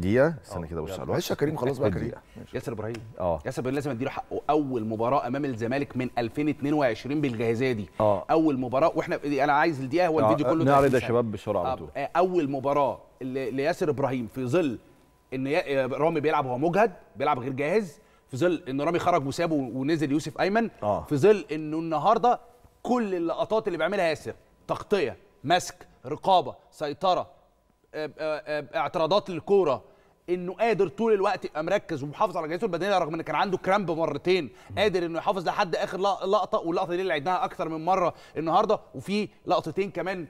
دقيقة؟ استنى كده بص على الوقت معلش يا كريم خلاص بقى كريم. ياسر إبراهيم. آه. ياسر إبراهيم لازم أديله حقه. أول مباراة أمام الزمالك من 2022 بالجاهزية دي. آه. أول مباراة وإحنا أنا عايز الدقيقة هو الفيديو آه، كله نعرض 30 يا. شباب بسرعة على آه، طول. آه، أول مباراة لياسر إبراهيم في ظل إن آه، رامي بيلعب وهو مجهد بيلعب غير جاهز في ظل إن رامي خرج وسابه ونزل يوسف أيمن آه. في ظل إنه النهارده كل اللقطات اللي بيعملها ياسر تغطية مسك رقابة سيطرة آه، آه، آه، اعتراضات للكورة انه قادر طول الوقت يبقى مركز ومحافظ على جهازه البدنية رغم إن كان عنده كرامب مرتين. قادر إنه يحافظ لحد آخر لق- لقطة واللقطه دي اللي عدناها أكثر من مرة النهارده. وفي لقطتين كمان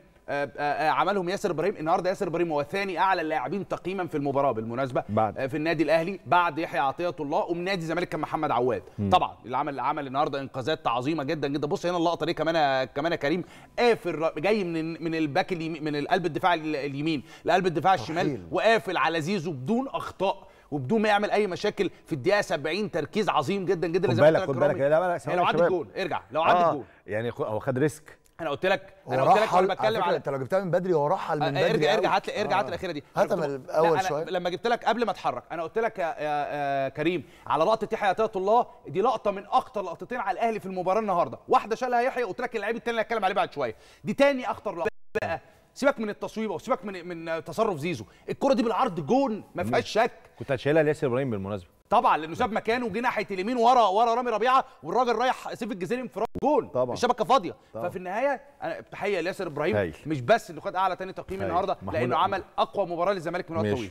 عملهم ياسر إبراهيم. النهارده ياسر إبراهيم هو ثاني أعلى اللاعبين تقييما في المباراة بالمناسبة بعد. آه، في النادي الأهلي بعد يحيى عطية الله ومن نادي الزمالك كان محمد عواد. طبعا اللي عمل عمل النهارده إنقاذات عظيمة جدا جدا. بص هنا اللقطة دي كمان كمان كريم قافل جاي من من الباك اليمين من القلب الدفاع ال- اليمين لقلب الدفاع الشمال. وقافل على زيزو بدون أخطاء. وبدون ما يعمل أي مشاكل في الدقيقة 70 تركيز عظيم جدا جدا خد زي ما بالك خد لك بالك. لا لا ثواني لو يا عدت شباب. جول ارجع. لو عدت آه، جول يعني هو خد risk. أنا قلت لك أنا قلت لك على بتكلم على أنت لو جبتها من بدري هو رحل من آه، بدري ارجع ارجع. هات ارجع هات آه. الأخيرة دي. هاتها من الأول شوية. لما جبت لك قبل ما اتحرك أنا قلت لك يا, كريم على لقطة يحيى عطيه الله دي لقطة من أخطر لقطتين على الأهلي في المباراة النهارده. واحدة شالها يحيى قلت لك اللعيب الثاني اللي هتكلم عليه بعد شوية. دي تاني أخطر لقطة. بقى سيبك من التصويبه وسيبك من من تصرف زيزو الكرة دي بالعرض جون ما فيهاش شك كنت هتشيلها لياسر إبراهيم بالمناسبة طبعا لأنه ساب مكانه وجه ناحية اليمين ورا ورا رامي ربيعة والراجل رايح سيف الجزيري انفراد جول طبعا. الشبكة فاضية طبعا. ففي النهاية أنا تحية لياسر إبراهيم هايل. مش بس إنه خد أعلى تاني تقييم. النهارده لأنه. عمل أقوى مباراة للزمالك من وقت طويل